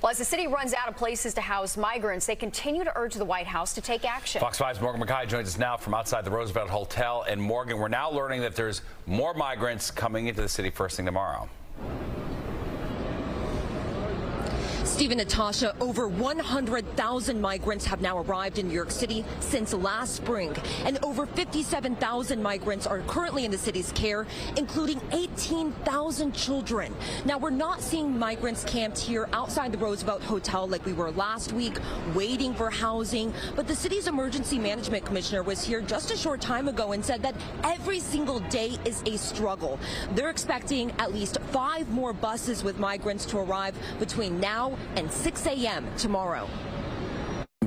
Well, as the city runs out of places to house migrants, they continue to urge the White House to take action. Fox 5's Morgan McKay joins us now from outside the Roosevelt Hotel. And Morgan, we're now learning that there's more migrants coming into the city first thing tomorrow. Steve and Natasha, over 100,000 migrants have now arrived in New York City since last spring, and over 57,000 migrants are currently in the city's care, including 18,000 children. Now, we're not seeing migrants camped here outside the Roosevelt Hotel like we were last week, waiting for housing, but the city's emergency management commissioner was here just a short time ago and said that every single day is a struggle. They're expecting at least five more buses with migrants to arrive between now and 6 a.m. tomorrow.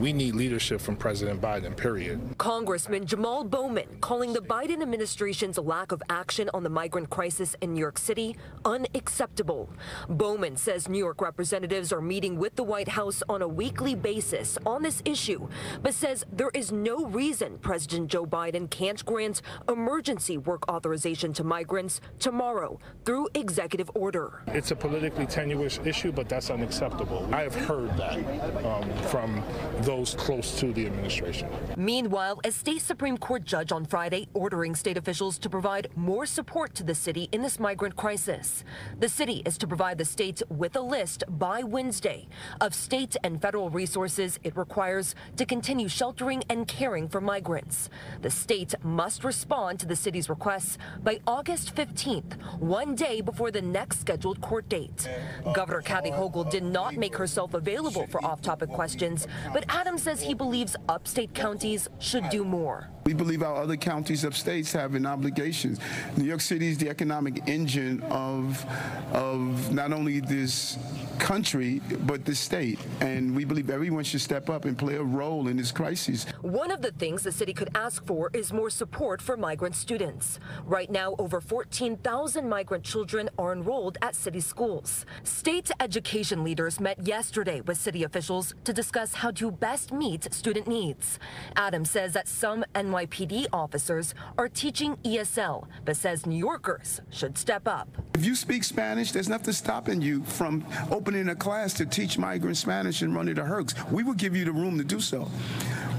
We need leadership from President Biden, period. Congressman Jamal Bowman calling the Biden administration's lack of action on the migrant crisis in New York City unacceptable. Bowman says New York representatives are meeting with the White House on a weekly basis on this issue, but says there is no reason President Joe Biden can't grant emergency work authorization to migrants tomorrow through executive order. It's a politically tenuous issue, but that's unacceptable. I have heard that um, from those those close to the administration. Meanwhile, a state Supreme Court judge on Friday ordering state officials to provide more support to the city in this migrant crisis. The city is to provide the states with a list by Wednesday of state and federal resources it requires to continue sheltering and caring for migrants. The state must respond to the city's requests by August 15th, one day before the next scheduled court date. Governor Kathy Hochul did not make herself available for off-topic questions, but Adams says he believes upstate counties should do more. We believe our other counties upstate have an obligation. New York City is the economic engine of, of not only this country, but the state. And we believe everyone should step up and play a role in this crisis. One of the things the city could ask for is more support for migrant students. Right now, over 14,000 migrant children are enrolled at city schools. State education leaders met yesterday with city officials to discuss how to best meet student needs. Adams says that some NYPD officers are teaching ESL, but says New Yorkers should step up. If you speak Spanish, there's nothing stopping you from opening a class to teach migrant Spanish and run it a Hercs. We will give you the room to do so.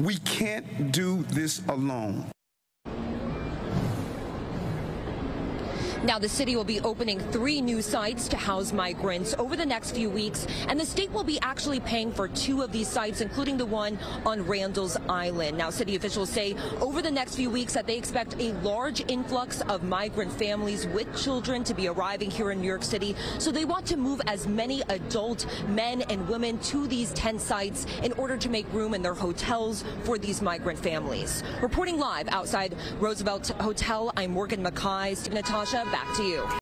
We can't do this alone. Now, the city will be opening three new sites to house migrants over the next few weeks, and the state will be actually paying for two of these sites, including the one on Randall's Island. Now, city officials say over the next few weeks that they expect a large influx of migrant families with children to be arriving here in New York City. So they want to move as many adult men and women to these 10 sites in order to make room in their hotels for these migrant families. Reporting live outside Roosevelt Hotel, I'm Morgan McKay. Steve Natasha, back to you.